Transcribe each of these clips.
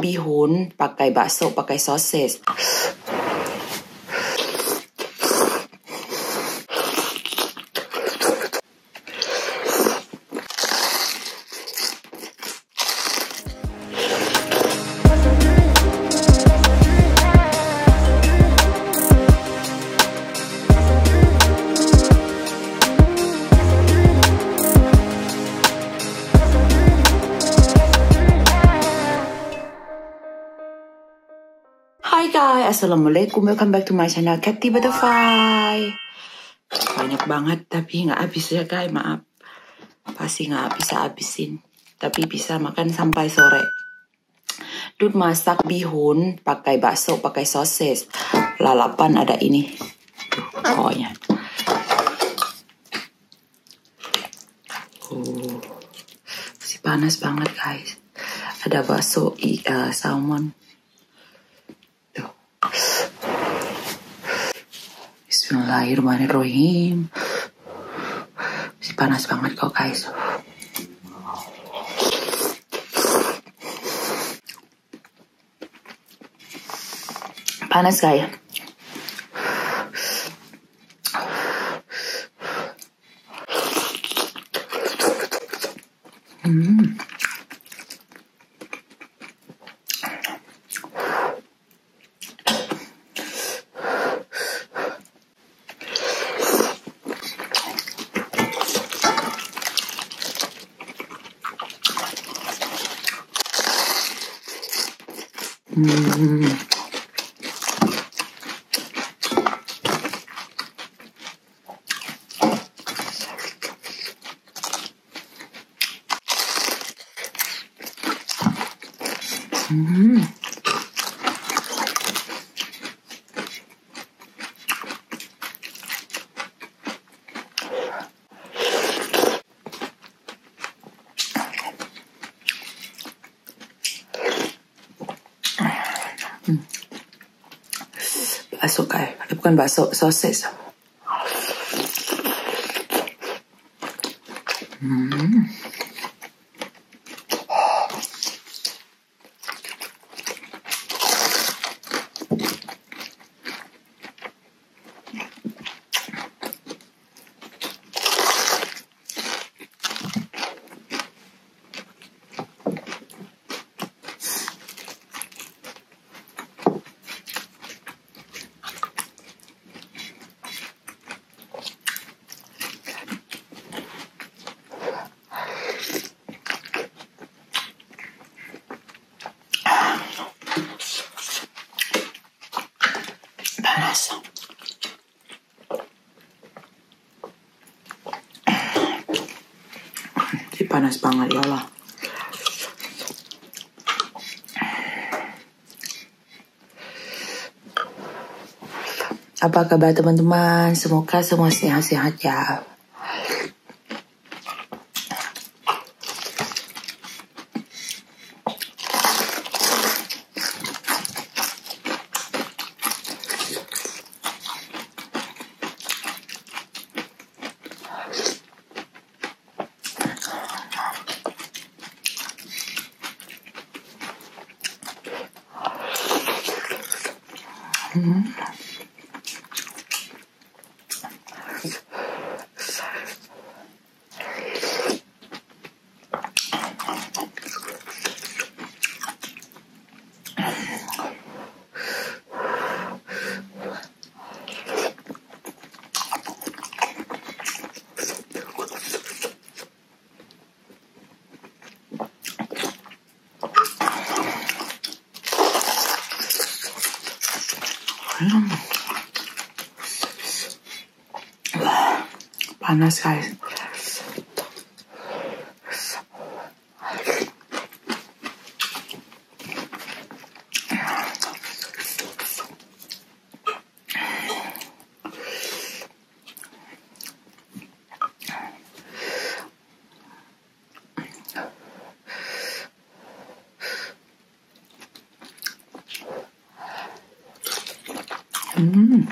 bihun, pakai bakso, pakai sosis. Hai guys, Assalamualaikum. Welcome back to my channel Cathy Butterfly. Banyak banget tapi nggak habis ya guys, maaf. Pasti nggak bisa habisin. Tapi bisa makan sampai sore. Dut masak bihun, pakai bakso, pakai sosis. Lalapan ada ini. Pokoknya. Oh, masih panas banget guys. Ada bakso, i- eh, salmon. Bismillahirrahmanirrahim. Masih panas banget kok guys. Panas guys. Hmm. Hmm. Bakso kayak, eh, bukan bakso, sosis. Hmm. Panas banget ya Allah. Apa kabar teman-teman? Semoga semua sehat-sehat ya. Mm -hmm. Panas guys. Hmm. Hmm,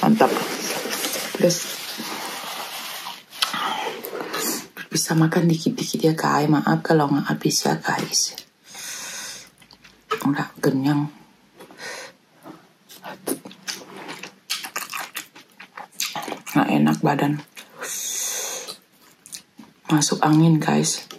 mantap. Terus bisa makan dikit-dikit ya guys. Maaf kalau nggak habis ya guys. Udah kenyang. Nggak enak badan. Masuk angin guys.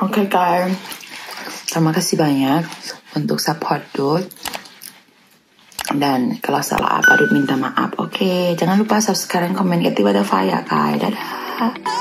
Oke guys, terima kasih banyak untuk support Dut. Dan kalau salah apa Dut minta maaf. Oke, jangan lupa subscribe, komen, ketik pada ya guys. Dadah.